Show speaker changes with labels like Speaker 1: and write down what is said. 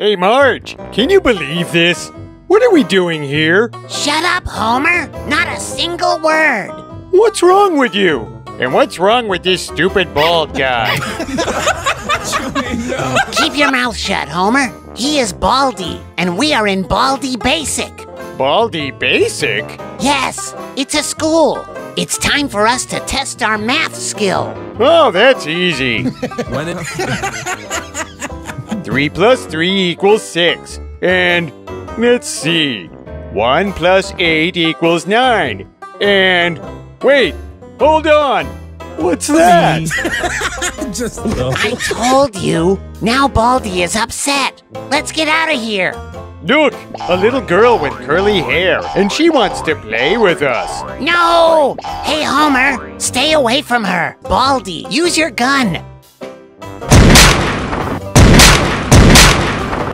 Speaker 1: Hey, Marge, can you believe this? What are we doing here?
Speaker 2: Shut up, Homer! Not a single word!
Speaker 1: What's wrong with you? And what's wrong with this stupid bald guy?
Speaker 2: Keep your mouth shut, Homer. He is Baldi, and we are in Baldi Basic.
Speaker 1: Baldi Basic?
Speaker 2: Yes, it's a school. It's time for us to test our math skill.
Speaker 1: Oh, that's easy.
Speaker 3: When it,
Speaker 1: 3 plus 3 equals 6. And let's see. 1 plus 8 equals 9. And wait, hold on. What's that?
Speaker 3: just
Speaker 2: I told you. Now Baldi is upset. Let's get out of here.
Speaker 1: Look, a little girl with curly hair, and she wants to play with us.
Speaker 2: No! Hey, Homer, stay away from her. Baldi, use your gun.